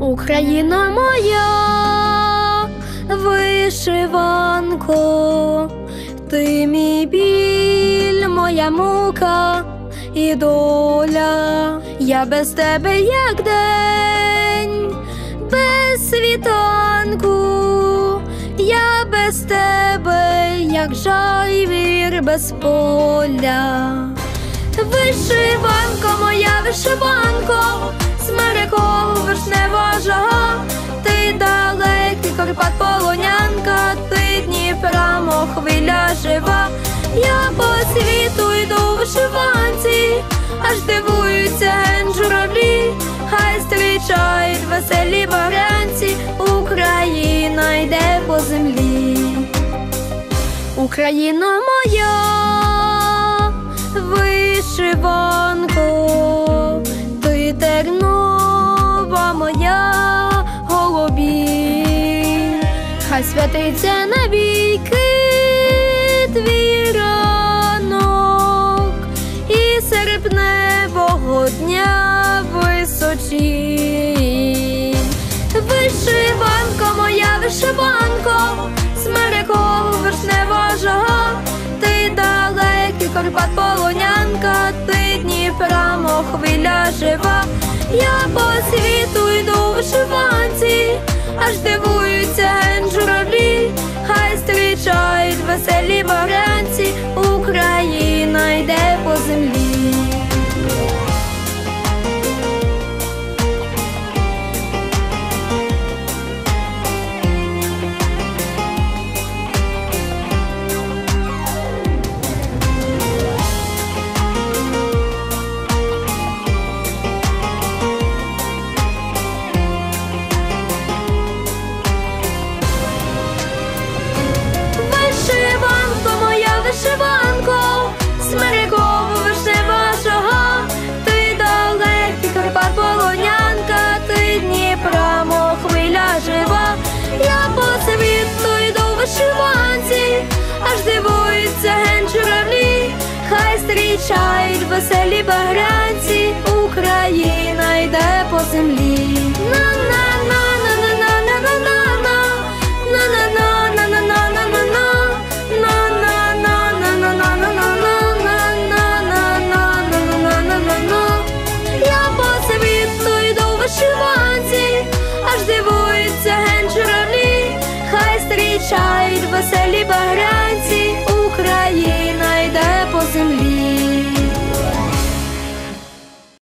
Україна моя, вишиванко, ти мій біль, моя мука і доля, я без тебе, як день, без світанку, я без тебе, як жайвір без поля. Вишиванко, моя вишиванко, смереков хвиля жива, я по світу йду в вишиванці, аж дивуються ген журавлі, хай зустрічають веселі багрянці, Україна йде по землі. Україна моя, вишиванко, ти тернова моя голубі, хай святиться навіки далекий полонянка, ти Дніпра, мов хвиля жива, я по світу йду в вишиванці, аж дивуються журавлі, хай зустрічають веселі